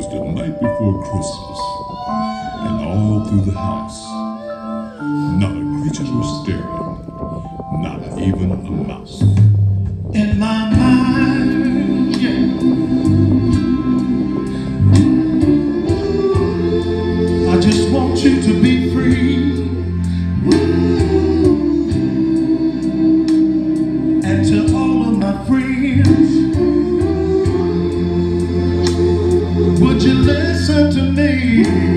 was the night before Christmas, and all through the house, not a creature was stirring, not even a mouse. In my mind. said to me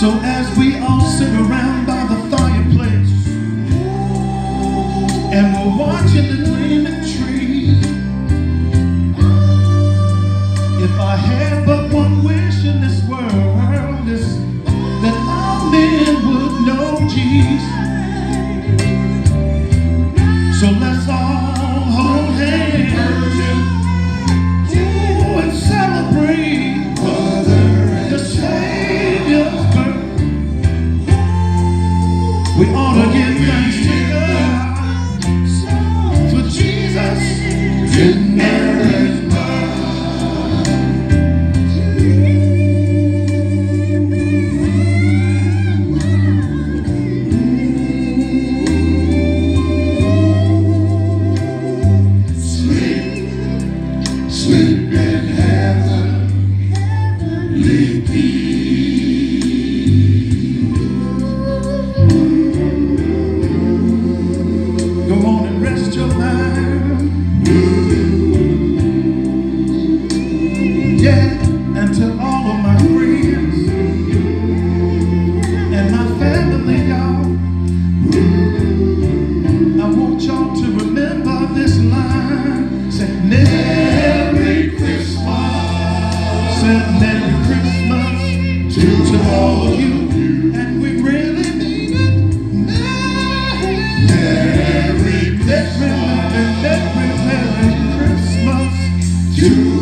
So as we all sit around by the fireplace And we're watching the dream We ought to give thanks to God for Jesus in Mary's Sleep, sleep in heaven. Go on and rest your mind. Yeah, and to all of my friends and my family, y'all. I want y'all to remember this line. Say, Merry Christmas. Say, Merry Christmas to all of you. Every